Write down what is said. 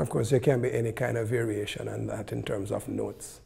of course, there can be any kind of variation on that in terms of notes.